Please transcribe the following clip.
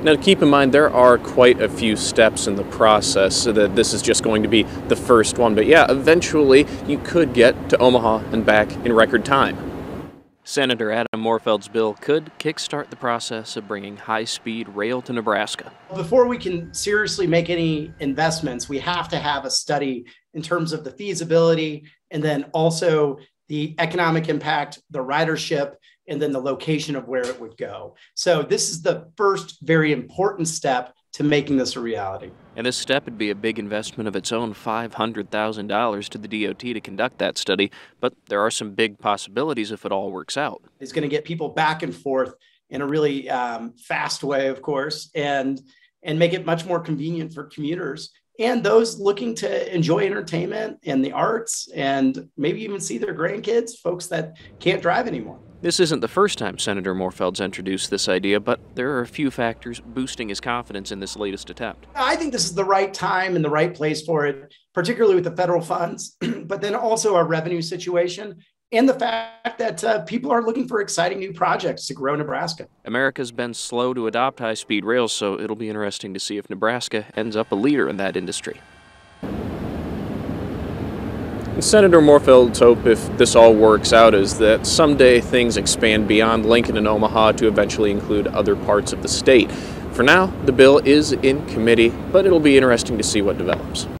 Now, to keep in mind, there are quite a few steps in the process, so that this is just going to be the first one. But yeah, eventually you could get to Omaha and back in record time. Senator Adam Morfeld's bill could kickstart the process of bringing high speed rail to Nebraska. Before we can seriously make any investments, we have to have a study in terms of the feasibility and then also the economic impact, the ridership, and then the location of where it would go. So, this is the first very important step to making this a reality. And this step would be a big investment of its own $500,000 to the DOT to conduct that study, but there are some big possibilities if it all works out. It's going to get people back and forth in a really um, fast way, of course, and and make it much more convenient for commuters and those looking to enjoy entertainment and the arts and maybe even see their grandkids, folks that can't drive anymore. This isn't the first time Senator Morfeld's introduced this idea, but there are a few factors boosting his confidence in this latest attempt. I think this is the right time and the right place for it, particularly with the federal funds, but then also our revenue situation and the fact that uh, people are looking for exciting new projects to grow Nebraska. America's been slow to adopt high speed rail, so it'll be interesting to see if Nebraska ends up a leader in that industry. Senator Morfeld's hope, if this all works out, is that someday things expand beyond Lincoln and Omaha to eventually include other parts of the state. For now, the bill is in committee, but it'll be interesting to see what develops.